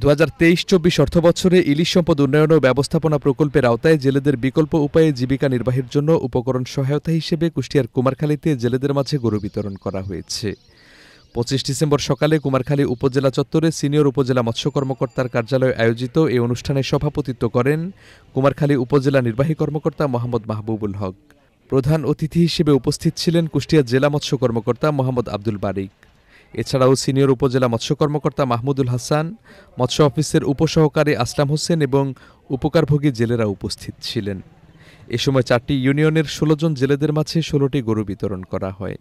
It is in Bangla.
দু হাজার তেইশ চব্বিশ অর্থ বছরে ইলিশ সম্পদ উন্নয়ন ও ব্যবস্থাপনা প্রকল্পের আওতায় জেলেদের বিকল্প উপায়ে জীবিকা নির্বাহের জন্য উপকরণ সহায়তা হিসেবে কুষ্টিয়ার কুমারখালীতে জেলেদের মাঝে গরু বিতরণ করা হয়েছে। পঁচিশ ডিসেম্বর সকালে কুমারখালী উপজেলা চত্বরে সিনিয়র উপজেলা মৎস্য কর্মকর্তার কার্যালয়ে আয়োজিত এই অনুষ্ঠানে সভাপতিত্ব করেন কুমারখালী উপজেলা নির্বাহী কর্মকর্তা মোহাম্মদ মাহবুবুল হক। প্রধান অতিথি হিসেবে উপস্থিত ছিলেন কুষ্টিয়া জেলা মৎস্য কর্মকর্তা মোহাম্মদ আব্দুল বারিক। এছাড়াও সিনিয়র উপজেলা মৎস্য কর্মকর্তা মাহমুদুল হাসান, মৎস্য অফিসের উপসহকারী আসলাম হোসেন এবং উপকারভোগী জেলেরা উপস্থিত ছিলেন। এ সময় চারটি ইউনিয়নের ষোলো জন জেলেদের মাঝে ষোলোটি গরু বিতরণ করা হয়।